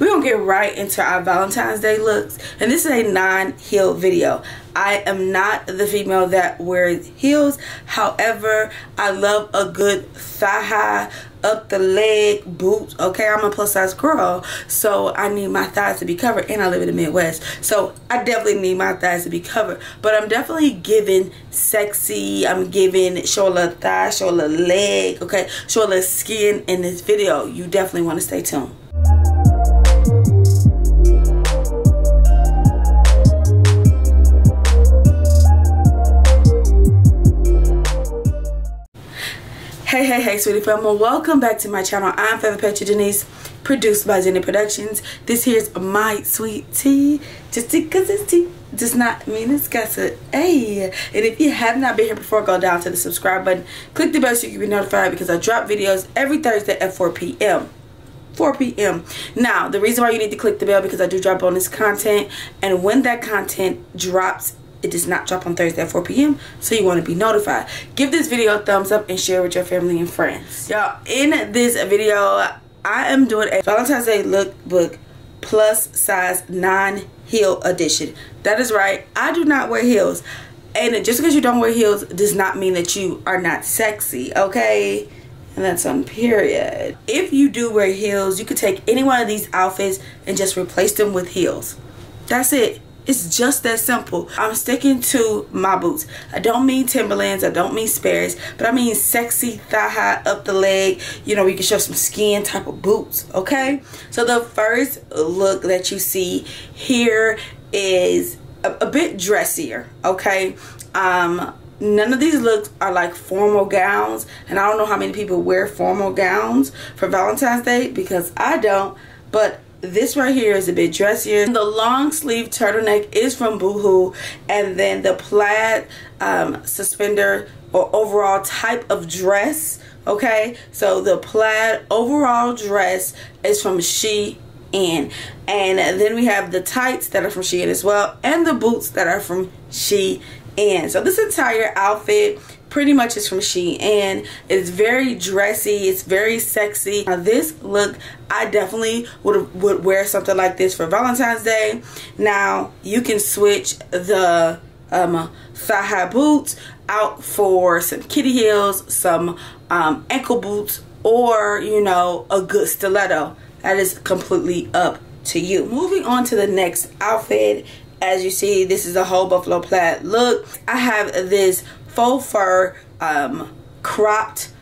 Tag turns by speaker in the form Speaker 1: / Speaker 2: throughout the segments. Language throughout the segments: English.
Speaker 1: we're gonna get right into our Valentine's Day looks. And this is a non-heel video. I am not the female that wears heels. However, I love a good thigh high, up the leg boots. Okay, I'm a plus size girl, so I need my thighs to be covered. And I live in the Midwest, so I definitely need my thighs to be covered. But I'm definitely giving sexy. I'm giving show a little thigh, show a little leg. Okay, show a little skin in this video. You definitely want to stay tuned. Hey, hey, hey, sweetie family. Welcome back to my channel. I'm Forever Patra Denise, produced by Zenny Productions. This here's my sweet tea. Just because it's tea does not mean it's gossip. Hey, and if you have not been here before, go down to the subscribe button. Click the bell so you can be notified because I drop videos every Thursday at 4 p.m. 4 p.m. Now, the reason why you need to click the bell because I do drop bonus content. And when that content drops, it does not drop on Thursday at 4 p.m. So you want to be notified. Give this video a thumbs up and share with your family and friends. Y'all, in this video, I am doing a Valentine's Day lookbook plus size non-heel edition. That is right. I do not wear heels. And just because you don't wear heels does not mean that you are not sexy, okay? And that's on period. If you do wear heels, you could take any one of these outfits and just replace them with heels. That's it. It's just that simple. I'm sticking to my boots. I don't mean Timberlands. I don't mean Sperry's. But I mean sexy thigh high up the leg. You know, you can show some skin type of boots. Okay? So the first look that you see here is a, a bit dressier. Okay? Um, none of these looks are like formal gowns and I don't know how many people wear formal gowns for Valentine's Day because I don't but this right here is a bit dressier. The long sleeve turtleneck is from Boohoo and then the plaid um, suspender or overall type of dress okay so the plaid overall dress is from She in and then we have the tights that are from Shein as well and the boots that are from She in so this entire outfit pretty much is from Shein. It's very dressy. It's very sexy. Now this look, I definitely would would wear something like this for Valentine's Day. Now you can switch the um, thigh high boots out for some kitty heels, some um, ankle boots, or you know a good stiletto. That is completely up to you. Moving on to the next outfit as you see this is a whole buffalo plaid look i have this faux fur um, cropped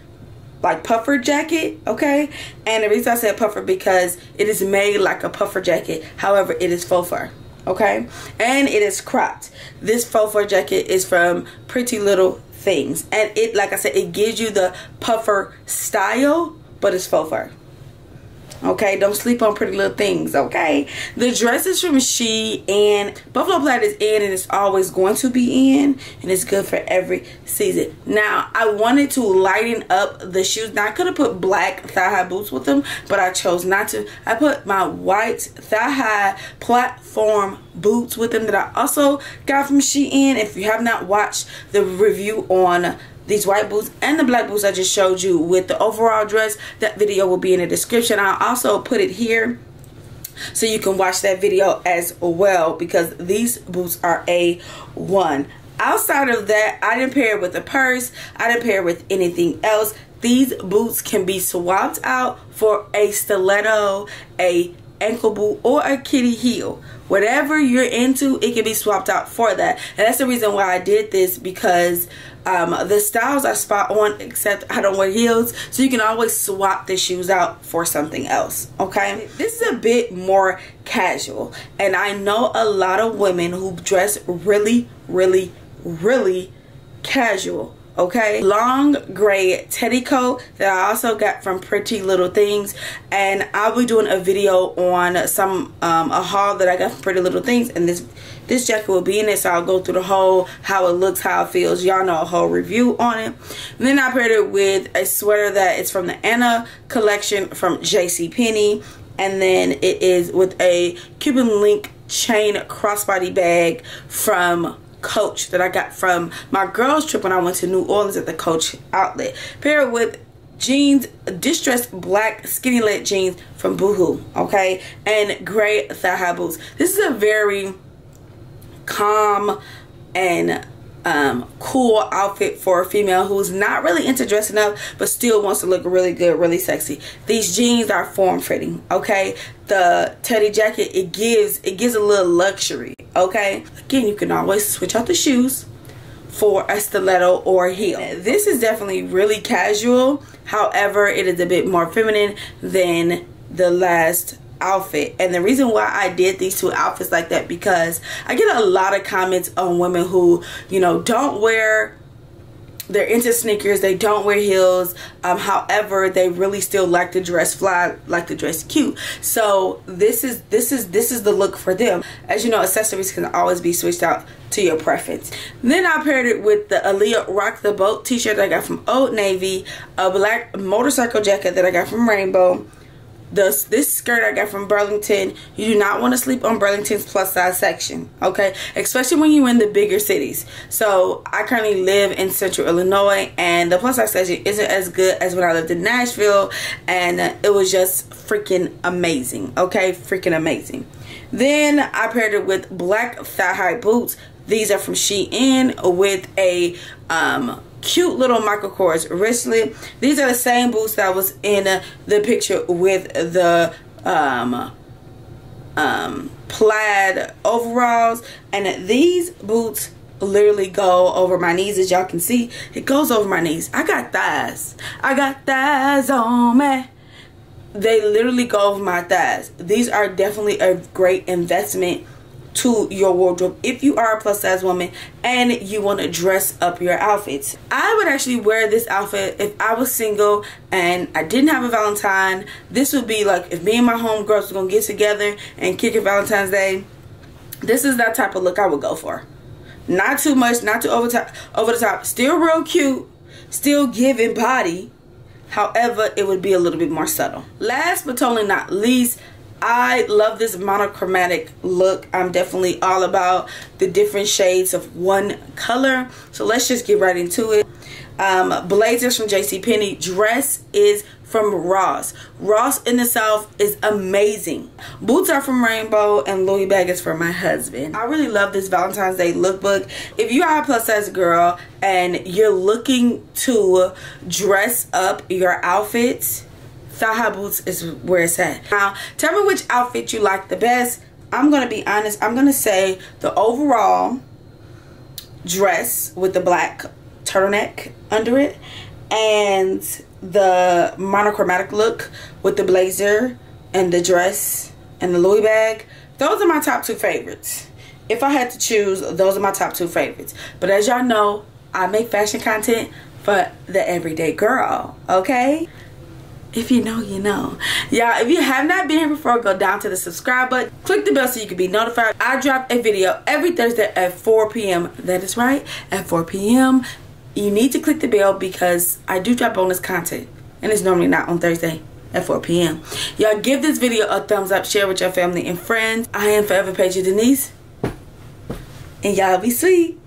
Speaker 1: like puffer jacket okay? And the reason I said puffer because it is made like a puffer jacket. However it is faux fur okay? And it is cropped. This faux fur jacket is from pretty little things. And it like I said it gives you the puffer style but it's faux fur okay don't sleep on pretty little things okay? The dress is from Shein buffalo plaid is in and it's always going to be in and it's good for every season. Now i wanted to lighten up the shoes. Now i could have put black thigh-high boots with them but i chose not to. I put my white thigh-high platform boots with them that i also got from shein. If you have not watched the review on these white boots and the black boots I just showed you with the overall dress. That video will be in the description. I'll also put it here so you can watch that video as well because these boots are A1. Outside of that, I didn't pair it with a purse. I didn't pair it with anything else. These boots can be swapped out for a stiletto, a ankle boot, or a kitty heel. Whatever you're into, it can be swapped out for that. And that's the reason why I did this because um, the styles are spot on except I don't wear heels so you can always swap the shoes out for something else okay this is a bit more casual and I know a lot of women who dress really really really casual okay? Long gray teddy coat that I also got from pretty little things. And I'll be doing a video on some um, a haul that I got from pretty little things. And this this jacket will be in it so I'll go through the whole how it looks how it feels. Y'all know a whole review on it. And then I paired it with a sweater that is from the Anna collection from JC Penney. And then it is with a Cuban link chain crossbody bag from Coach that I got from my girls trip when I went to New Orleans at the Coach outlet. Paired with jeans, distressed black skinny leg jeans from Boohoo, okay? And gray thigh high boots. This is a very calm and um, cool outfit for a female who's not really into dressing up but still wants to look really good, really sexy. These jeans are form fitting, okay? The teddy jacket, it gives it gives a little luxury, okay? Again, you can always switch out the shoes for a stiletto or heel. This is definitely really casual. However, it is a bit more feminine than the last outfit. And the reason why I did these two outfits like that because I get a lot of comments on women who you know don't wear they're into sneakers they don't wear heels um, however they really still like to dress fly like to dress cute. So this is this is this is the look for them. As you know accessories can always be switched out to your preference. Then i paired it with the Aaliyah rock the boat t-shirt that i got from old navy a black motorcycle jacket that i got from rainbow this this skirt I got from Burlington. You do not want to sleep on Burlington's plus size section, okay? Especially when you're in the bigger cities. So I currently live in Central Illinois, and the plus size section isn't as good as when I lived in Nashville, and it was just freaking amazing, okay? Freaking amazing. Then I paired it with black thigh high boots. These are from Shein with a um, cute little Michael Kors wristlet. These are the same boots that was in the picture with the um, um, plaid overalls. And these boots literally go over my knees as y'all can see. It goes over my knees. I got thighs. I got thighs on me. They literally go over my thighs. These are definitely a great investment to your wardrobe if you are a plus size woman and you want to dress up your outfits. I would actually wear this outfit if I was single and I didn't have a Valentine. This would be like if me and my homegirls were going to get together and kick it Valentine's Day. This is that type of look I would go for. Not too much, not too over, top, over the top. Still real cute, still giving body. However, it would be a little bit more subtle. Last but totally not least, I love this monochromatic look. I'm definitely all about the different shades of one color. So let's just get right into it. Um, blazers from JCPenney. Dress is from Ross. Ross in the South is amazing. Boots are from Rainbow and Louis bag is for my husband. I really love this Valentine's Day lookbook. If you are a plus size girl and you're looking to dress up your outfits, thigh high boots is where it's at. Now, tell me which outfit you like the best. I'm going to be honest. I'm going to say the overall dress with the black turtleneck under it and the monochromatic look with the blazer and the dress and the Louis bag. Those are my top two favorites. If I had to choose, those are my top two favorites. But as y'all know, I make fashion content for the everyday girl, okay? If you know you know. Y'all if you have not been here before go down to the subscribe button. Click the bell so you can be notified. I drop a video every thursday at 4 p.m that is right at 4 p.m you need to click the bell because i do drop bonus content and it's normally not on thursday at 4 p.m y'all give this video a thumbs up share with your family and friends. I am forever Patra Denise and y'all be sweet